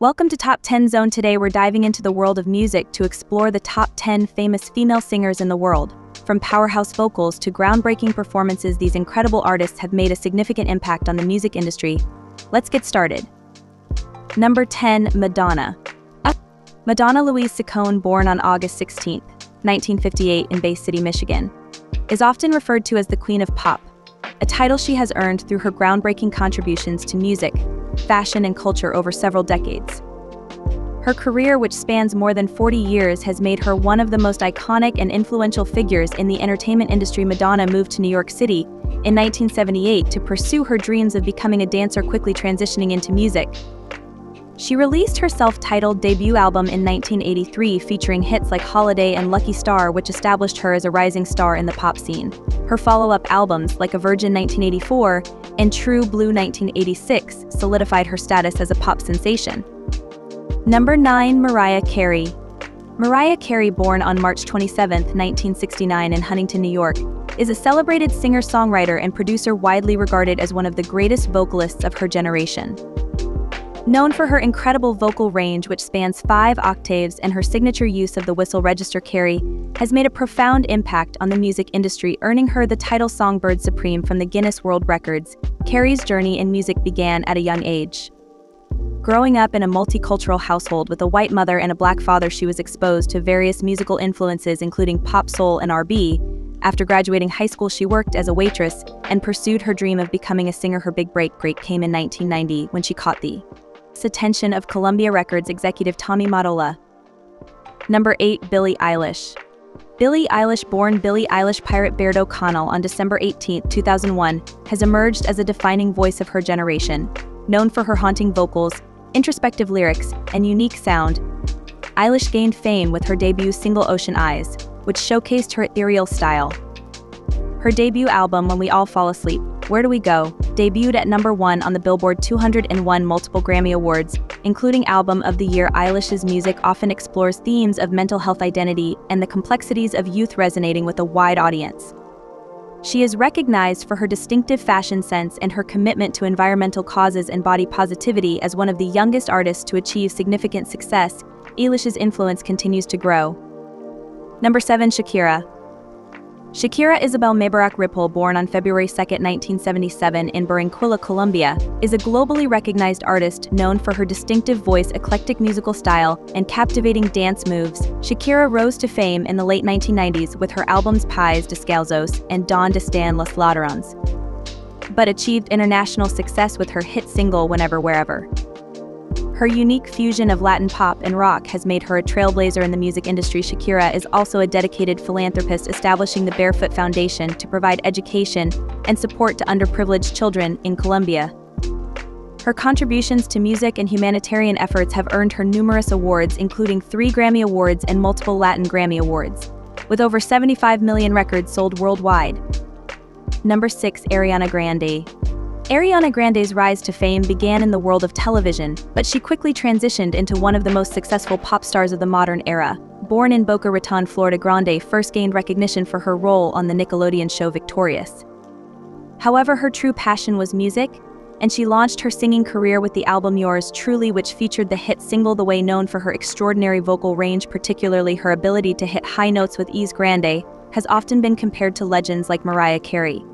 Welcome to Top 10 Zone. Today we're diving into the world of music to explore the top 10 famous female singers in the world. From powerhouse vocals to groundbreaking performances, these incredible artists have made a significant impact on the music industry. Let's get started. Number 10, Madonna. Madonna Louise Ciccone, born on August 16, 1958 in Bay City, Michigan, is often referred to as the Queen of Pop, a title she has earned through her groundbreaking contributions to music, fashion, and culture over several decades. Her career, which spans more than 40 years, has made her one of the most iconic and influential figures in the entertainment industry. Madonna moved to New York City in 1978 to pursue her dreams of becoming a dancer, quickly transitioning into music. She released her self-titled debut album in 1983 featuring hits like Holiday and Lucky Star which established her as a rising star in the pop scene. Her follow-up albums, like A Virgin 1984 and True Blue 1986, solidified her status as a pop sensation. Number 9. Mariah Carey Mariah Carey, born on March 27, 1969 in Huntington, New York, is a celebrated singer-songwriter and producer widely regarded as one of the greatest vocalists of her generation. Known for her incredible vocal range, which spans five octaves, and her signature use of the whistle register Carey, has made a profound impact on the music industry, earning her the title Songbird Supreme from the Guinness World Records. Carey's journey in music began at a young age. Growing up in a multicultural household with a white mother and a black father, she was exposed to various musical influences, including pop, soul, and R&B. After graduating high school, she worked as a waitress and pursued her dream of becoming a singer. Her big break came in 1990 when she caught the attention of Columbia Records executive Tommy Mottola. Number 8. Billie Eilish Billie Eilish, born Billie Eilish Pirate Baird O'Connell on December 18, 2001, has emerged as a defining voice of her generation. Known for her haunting vocals, introspective lyrics, and unique sound, Eilish gained fame with her debut single Ocean Eyes, which showcased her ethereal style. Her debut album, When We All Fall Asleep, Where Do We Go, debuted at number one on the Billboard 201 multiple Grammy Awards, including Album of the Year. Eilish's music often explores themes of mental health identity and the complexities of youth resonating with a wide audience. She is recognized for her distinctive fashion sense and her commitment to environmental causes and body positivity as one of the youngest artists to achieve significant success. Eilish's influence continues to grow. Number 7 Shakira Shakira Isabel Mebarak Ripoll, born on February 2, 1977 in Barranquilla, Colombia, is a globally recognized artist known for her distinctive voice, eclectic musical style, and captivating dance moves. Shakira rose to fame in the late 1990s with her albums Pies Descalzos and Donde Están Los Ladrones, but achieved international success with her hit single Whenever Wherever. Her unique fusion of Latin pop and rock has made her a trailblazer in the music industry. Shakira is also a dedicated philanthropist establishing the Barefoot Foundation to provide education and support to underprivileged children in Colombia. Her contributions to music and humanitarian efforts have earned her numerous awards, including three Grammy Awards and multiple Latin Grammy Awards, with over 75 million records sold worldwide. Number 6 Ariana Grande Ariana Grande's rise to fame began in the world of television, but she quickly transitioned into one of the most successful pop stars of the modern era. Born in Boca Raton, Florida, Grande first gained recognition for her role on the Nickelodeon show Victorious. However, her true passion was music, and she launched her singing career with the album Yours Truly, which featured the hit single The Way known for her extraordinary vocal range, particularly her ability to hit high notes with ease. Grande has often been compared to legends like Mariah Carey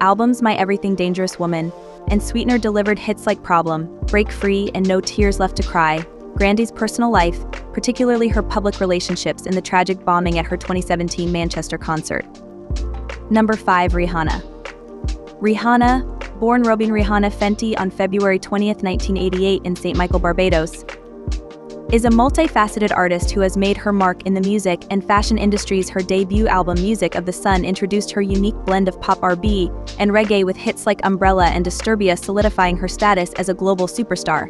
albums My Everything Dangerous Woman, and Sweetener delivered hits like Problem, Break Free, and No Tears Left to Cry. Grande's personal life, particularly her public relationships and the tragic bombing at her 2017 Manchester concert. Number 5 Rihanna. Rihanna, born Robyn Rihanna Fenty on February 20, 1988 in St. Michael, Barbados, is a multifaceted artist who has made her mark in the music and fashion industries. Her debut album Music of the Sun introduced her unique blend of pop R&B and reggae with hits like Umbrella and Disturbia solidifying her status as a global superstar.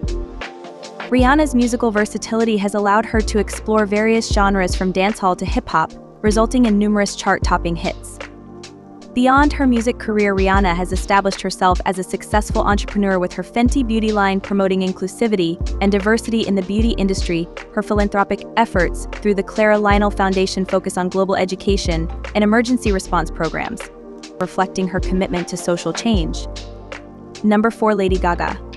Rihanna's musical versatility has allowed her to explore various genres from dancehall to hip-hop, resulting in numerous chart-topping hits. Beyond her music career, Rihanna has established herself as a successful entrepreneur with her Fenty Beauty line promoting inclusivity and diversity in the beauty industry. Her philanthropic efforts through the Clara Lionel Foundation focus on global education and emergency response programs, reflecting her commitment to social change. Number 4 Lady Gaga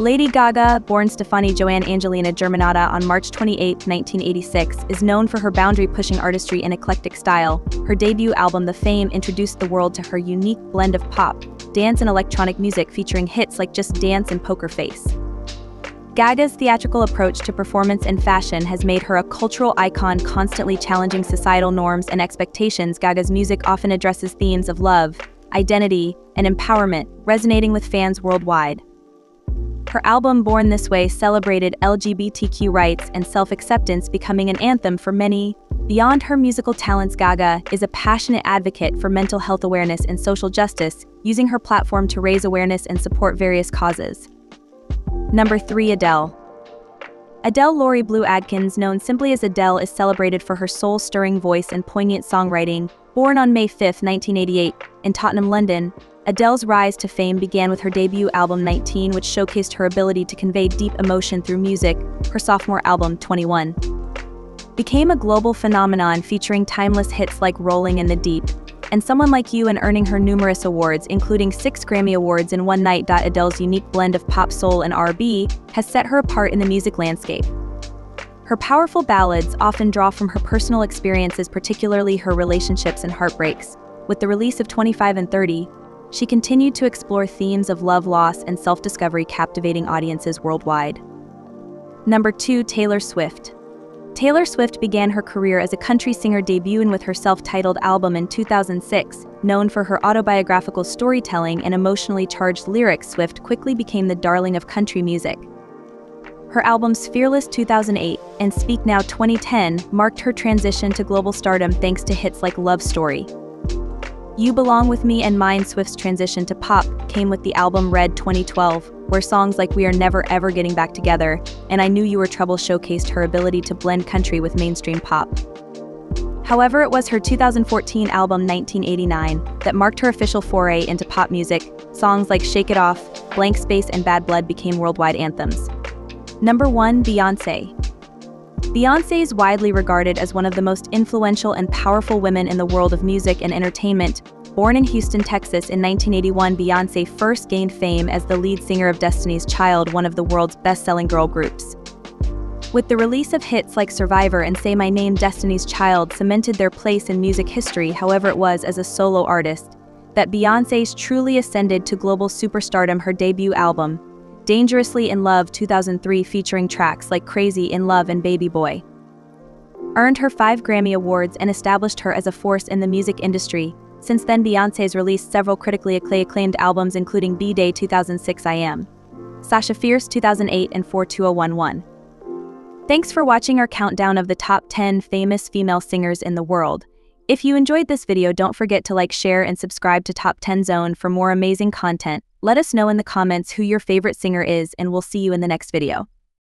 Lady Gaga, born Stefani Joanne Angelina Germanotta on March 28, 1986, is known for her boundary-pushing artistry and eclectic style. Her debut album The Fame introduced the world to her unique blend of pop, dance and electronic music featuring hits like Just Dance and Poker Face. Gaga's theatrical approach to performance and fashion has made her a cultural icon constantly challenging societal norms and expectations. Gaga's music often addresses themes of love, identity, and empowerment, resonating with fans worldwide. Her album Born This Way celebrated LGBTQ rights and self-acceptance becoming an anthem for many. Beyond her musical talents Gaga is a passionate advocate for mental health awareness and social justice, using her platform to raise awareness and support various causes. Number 3 Adele Adele Laurie Blue Adkins, known simply as Adele, is celebrated for her soul-stirring voice and poignant songwriting. Born on May 5, 1988, in Tottenham, London, Adele's rise to fame began with her debut album 19 which showcased her ability to convey deep emotion through music, her sophomore album 21 became a global phenomenon featuring timeless hits like Rolling in the Deep, and Someone Like You and earning her numerous awards, including six Grammy Awards in one night. Adele's unique blend of pop soul and R&B has set her apart in the music landscape. Her powerful ballads often draw from her personal experiences, particularly her relationships and heartbreaks. With the release of 25 and 30, she continued to explore themes of love loss and self-discovery captivating audiences worldwide. Number 2 Taylor Swift Taylor Swift began her career as a country singer debuting with her self-titled album in 2006. Known for her autobiographical storytelling and emotionally charged lyrics, Swift quickly became the darling of country music. Her albums Fearless 2008 and Speak Now 2010 marked her transition to global stardom thanks to hits like Love Story. You Belong With Me and Mine Swift's transition to pop came with the album Red 2012, where songs like We Are Never Ever Getting Back Together and I Knew You Were Trouble showcased her ability to blend country with mainstream pop. However, it was her 2014 album 1989 that marked her official foray into pop music. Songs like Shake It Off, Blank Space, and Bad Blood became worldwide anthems. Number 1 Beyonce Beyonce is widely regarded as one of the most influential and powerful women in the world of music and entertainment. Born in Houston, Texas in 1981, Beyonce first gained fame as the lead singer of Destiny's Child, one of the world's best-selling girl groups. With the release of hits like Survivor and Say My Name, Destiny's Child cemented their place in music history, however it was as a solo artist, that Beyonce's truly ascended to global superstardom her debut album, Dangerously in Love 2003 featuring tracks like Crazy in Love and Baby Boy. Earned her five Grammy Awards and established her as a force in the music industry. Since then Beyonce's released several critically acclaimed albums including B'Day 2006 I Am, Sasha Fierce 2008 and 42011. Thanks for watching our countdown of the top 10 famous female singers in the world. If you enjoyed this video don't forget to like share and subscribe to Top 10 Zone for more amazing content. Let us know in the comments who your favorite singer is and we'll see you in the next video.